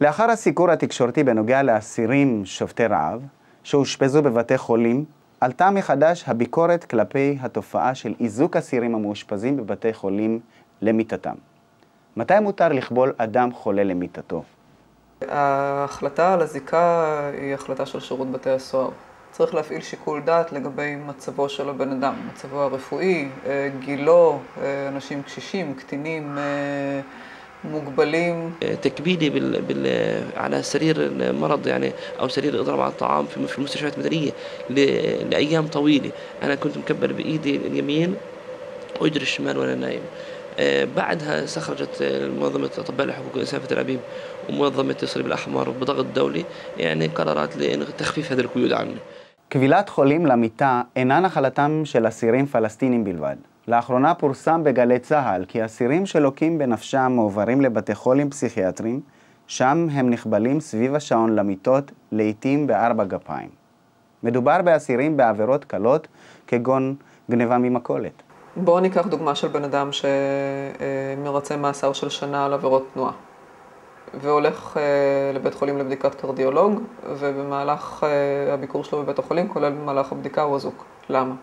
לאחר הסיקור התקשורתי בנוגע לאסירים שובתי רעב, שאושפזו בבתי חולים, עלתה מחדש הביקורת כלפי התופעה של איזוק אסירים המאושפזים בבתי חולים למיטתם. מתי מותר לכבול אדם חולה למיטתו? ההחלטה על הזיקה היא החלטה של שירות בתי הסוהר. צריך להפעיל שיקול דעת לגבי מצבו של הבן אדם, מצבו הרפואי, אה, גילו, אה, אנשים קשישים, קטינים, אה, مقبلين تكبيلي بال... بال... على سرير المرض يعني او سرير اضراب على الطعام في المستشفيات المدنيه ل... لايام طويله انا كنت مكبل بايدي اليمين واجري الشمال وانا نايم بعدها استخرجت منظمة أطباء لحقوق الإنسان في تل أبيب ومنظمة الصليب الأحمر بضغط دولي يعني قرارات لتخفيف هذه القيود عني. כבילת חולים למיטה אינה נחלתם של אסירים פלסטינים בלבד. לאחרונה פורסם בגלי צה"ל כי אסירים שלוקים בנפשם מועברים לבתי חולים פסיכיאטריים, שם הם נכבלים סביב השעון למיטות, לעתים בארבע גפיים. מדובר באסירים בעבירות קלות, כגון גניבה ממכולת. בואו ניקח דוגמה של בן אדם שמרצה מאסר של שנה על עבירות תנועה. והולך אה, לבית חולים לבדיקת קרדיולוג, ובמהלך אה, הביקור שלו בבית החולים, כולל במהלך הבדיקה, הוא אזוק. למה?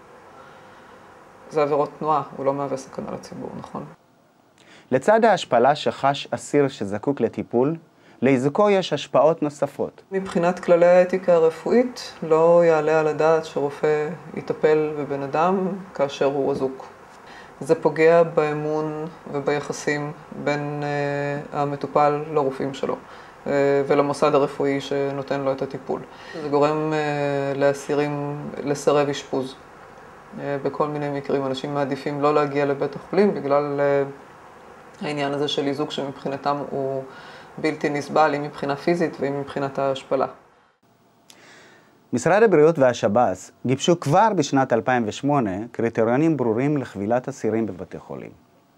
זה עבירות תנועה, הוא לא מהווה סכנה לציבור, נכון? לצד ההשפלה שחש אסיר שזקוק לטיפול, לאיזוקו יש השפעות נוספות. מבחינת כללי האתיקה הרפואית, לא יעלה על הדעת שרופא יטפל בבן אדם כאשר הוא אזוק. זה פוגע באמון וביחסים בין uh, המטופל לרופאים שלו uh, ולמוסד הרפואי שנותן לו את הטיפול. זה גורם uh, לאסירים לסרב אשפוז. אה, בכל מיני מקרים אנשים מעדיפים לא להגיע לבית החולים בגלל אה, העניין הזה של איזוק שמבחינתם הוא בלתי נסבל, אם מבחינה פיזית ואם מבחינת ההשפלה. משרד הבריאות והשב"ס גיבשו כבר בשנת 2008 קריטריונים ברורים לכבילת אסירים בבתי חולים.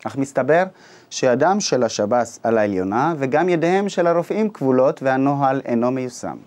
אך מסתבר שידם של השב"ס על העליונה וגם ידיהם של הרופאים כבולות והנוהל אינו מיושם.